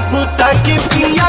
बाबू ताकि पिया